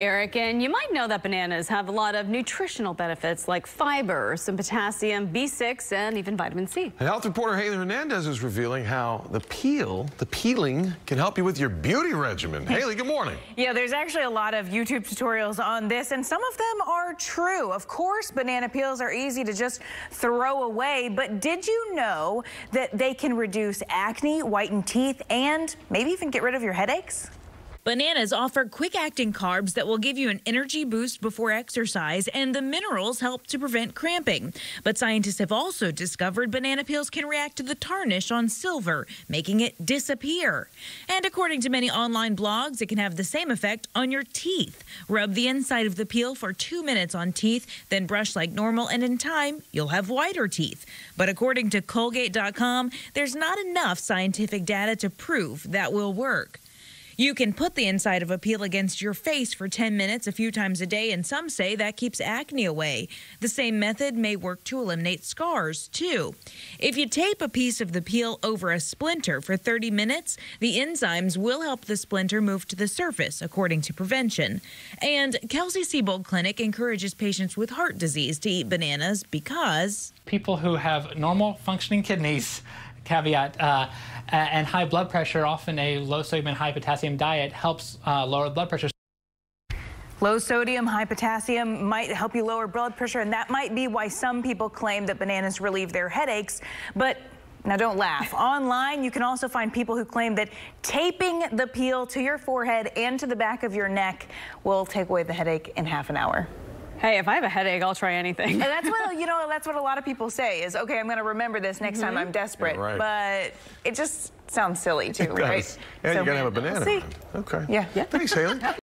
Eric, and you might know that bananas have a lot of nutritional benefits like fiber, some potassium, B6, and even vitamin C. Health reporter Haley Hernandez is revealing how the peel, the peeling, can help you with your beauty regimen. Haley, good morning. Yeah, there's actually a lot of YouTube tutorials on this, and some of them are true. Of course, banana peels are easy to just throw away, but did you know that they can reduce acne, whiten teeth, and maybe even get rid of your headaches? Bananas offer quick acting carbs that will give you an energy boost before exercise, and the minerals help to prevent cramping. But scientists have also discovered banana peels can react to the tarnish on silver, making it disappear. And according to many online blogs, it can have the same effect on your teeth. Rub the inside of the peel for two minutes on teeth, then brush like normal, and in time, you'll have whiter teeth. But according to Colgate.com, there's not enough scientific data to prove that will work. You can put the inside of a peel against your face for 10 minutes a few times a day, and some say that keeps acne away. The same method may work to eliminate scars, too. If you tape a piece of the peel over a splinter for 30 minutes, the enzymes will help the splinter move to the surface, according to prevention. And Kelsey Seybold Clinic encourages patients with heart disease to eat bananas because people who have normal functioning kidneys caveat, uh, and high blood pressure, often a low sodium and high potassium diet helps uh, lower blood pressure. Low sodium, high potassium might help you lower blood pressure, and that might be why some people claim that bananas relieve their headaches. But now don't laugh. Online, you can also find people who claim that taping the peel to your forehead and to the back of your neck will take away the headache in half an hour. Hey, if I have a headache, I'll try anything. and that's what you know. That's what a lot of people say is, okay, I'm going to remember this next mm -hmm. time mm-hmm. I'm desperate. Yeah, right. But it just sounds silly too, right? And so, you're going to have a banana. We'll okay. Yeah. yeah. Thanks, Haley.